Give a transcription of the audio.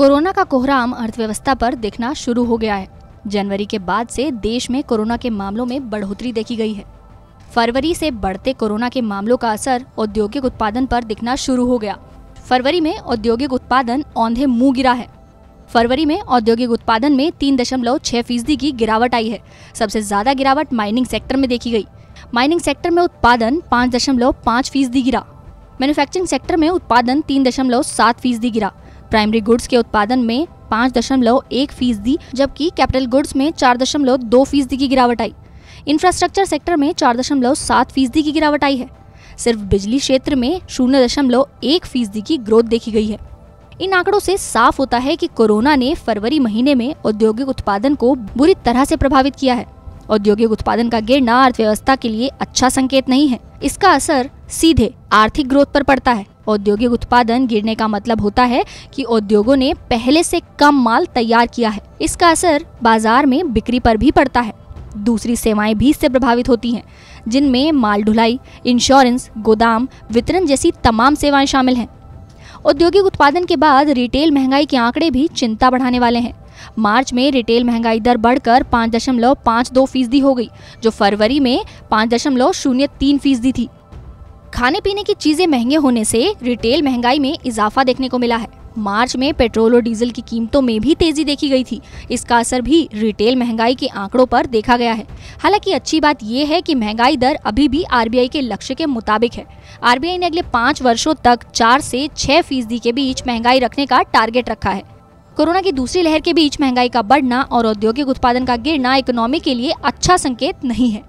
Corona का कोहराम अर्थव्यवस्था पर दिखना शुरू हो गया है। जनवरी के बाद से देश में कोरोना के मामलों में बढ़ोतरी देखी गई है। फरवरी से बढ़ते कोरोना के मामलों का असर औद्योगिक उत्पादन पर दिखना शुरू हो गया। फरवरी में औद्योगिक उत्पादन औंधे मुँह गिरा है। फरवरी में औद्योगिक उत्पादन में तीन दशमलव छह फ़ीसदी की गिरावट आई है। सबसे ज़्यादा गिरावट माइनिंग सेक्टर में देखी गई। माइनिंग सेक्टर में उत्पादन पाँच दशमलव पाँच फ़ीसदी गिरा। मैन्युफैक्चरिंग सेक्टर में उत्पादन तीन दशमलव सात फ़ीसदी गिरा। प्राइमरी गुड्स के उत्पादन में पाँच दशमलव एक फ़ीसदी, जबकि कैपिटल गुड्स में चार दशमलव दो फ़ीसदी की गिरावट आई। इंफ्रास्ट्रक्चर सेक्टर में चार दशमलव सात फ़ीसदी की गिरावट आई है। सिर्फ़ बिजली क्षेत्र में शून्य दशमलव एक फ़ीसदी की ग्रोथ देखी गई है। इन आंकड़ों से साफ़ होता है कि कोरोना ने फरवरी महीने में औद्योगिक उत्पादन को बुरी तरह से प्रभावित किया है। औद्योगिक उत्पादन का गिरना अर्थव्यवस्था के लिए अच्छा संकेत नहीं है। इसका असर सीधे आर्थिक ग्रोथ पर पड़ता है। औद्योगिक उत्पादन गिरने का मतलब होता है कि उद्योगों ने पहले से कम माल तैयार किया है। इसका असर बाज़ार में बिक्री पर भी पड़ता है। दूसरी सेवाएँ भी इससे प्रभावित होती हैं, जिनमें माल ढुलाई, इंश्योरेंस, गोदाम, वितरण जैसी तमाम सेवाएँ शामिल हैं। औद्योगिक उत्पादन के बाद रिटेल महँगाई के आंकड़े भी चिंता बढ़ाने वाले हैं। मार्च में रिटेल महँगाई दर बढ़कर पाँच दशमलव पाँच दो फ़ीसदी हो गई, जो फरवरी में पाँच दशमलव शून्य तीन फ़ीसदी थी। खाने पीने की चीज़ें महँगे होने से रिटेल महँगाई में इजाफा देखने को मिला है। मार्च में पेट्रोल और डीजल की कीमतों में भी तेज़ी देखी गई थी। इसका असर भी रिटेल महँगाई के आंकड़ों पर देखा गया है। हालाँकि अच्छी बात यह है कि महँगाई दर अभी भी आरबीआई के लक्ष्य के मुताबिक है। आरबीआई ने अगले पाँच वर्षों तक चार से छह फ़ीसदी के बीच महँगाई रखने का टारगेट रखा है। कोरोना की दूसरी लहर के बीच महँगाई का बढ़ना और औद्योगिक उत्पादन का गिरना इकोनॉमी के लिए अच्छा संकेत नहीं है।